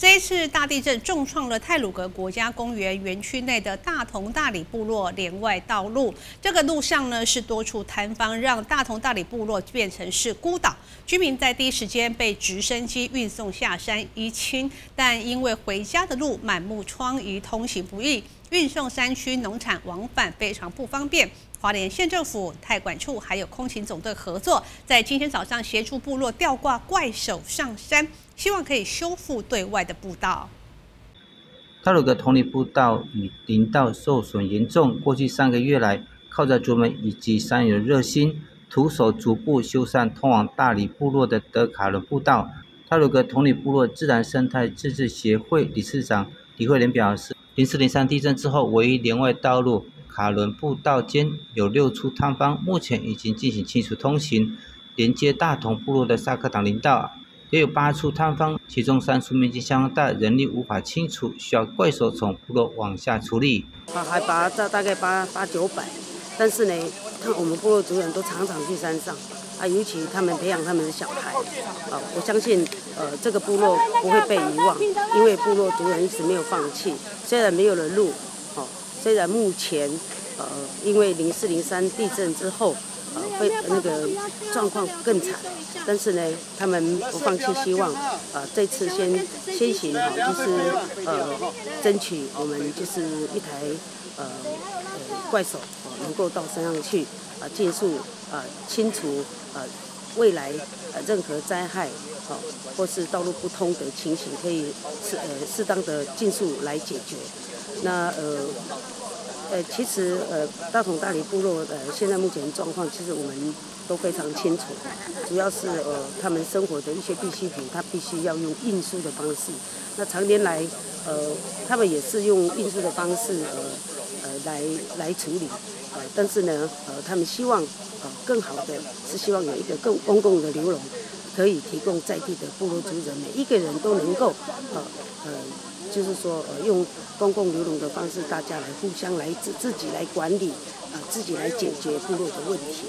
这一次大地震重创了泰鲁格国家公园园区内的大同大理部落连外道路。这个路上呢是多处坍方，让大同大理部落变成是孤岛。居民在第一时间被直升机运送下山移清，但因为回家的路满目疮痍，通行不易，运送山区农产往返非常不方便。花莲县政府、泰管处还有空勤总队合作，在今天早上协助部落吊挂怪手上山，希望可以修复对外的步道。泰鲁格同里步道与林道受损严重，过去三个月来，靠着族们以及山友热心，徒手逐步修缮通往大理部落的德卡伦步道。泰鲁格同里部落自然生态自治协会理事长李慧莲表示，零四零三地震之后，唯一连外道路。卡伦步道间有六处塌方，目前已经进行清除通行。连接大同部落的萨克党林道也有八处塌方，其中三处面积相当大，人力无法清除，需要怪手从部落往下处理。海拔大大概八八九百，但是呢，我们部落族人都常常去山上啊，尤其他们培养他们的小孩啊，我相信呃这个部落不会被遗忘，因为部落族人一直没有放弃，虽然没有了路。哦虽然目前，呃，因为零四零三地震之后，呃，会那个状况更惨，但是呢，他们不放弃希望，呃，这次先先行哈，就是呃，争取我们就是一台呃呃怪手，能够到山上去，啊，尽速啊清除呃未来呃任何灾害，哦，或是道路不通的情形，可以适呃适当的尽速来解决。那呃，呃，其实呃，大同大理部落呃，现在目前状况，其实我们都非常清楚，主要是呃，他们生活的一些必需品，他必须要用运输的方式。那常年来，呃，他们也是用运输的方式呃呃来来处理，呃，但是呢，呃，他们希望呃更好的是希望有一个更公共的流笼，可以提供在地的部落族人每一个人都能够呃呃。就是说，呃，用公共流动的方式，大家来互相来自自己来管理，啊，自己来解决部落的问题。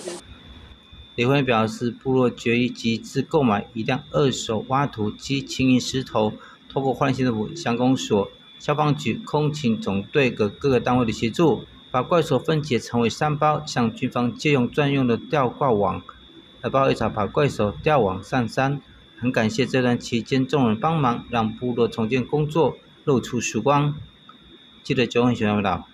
李辉表示，部落决议集资购买一辆二手挖土机、轻银石头，透过换新的府乡公所、消防局、空勤总队等各个单位的协助，把怪兽分解成为三包，向军方借用专用的吊挂网，来包一草把怪兽吊网上山。很感谢这段期间众人帮忙，让部落重建工作。露出曙光。记得九很喜欢报道。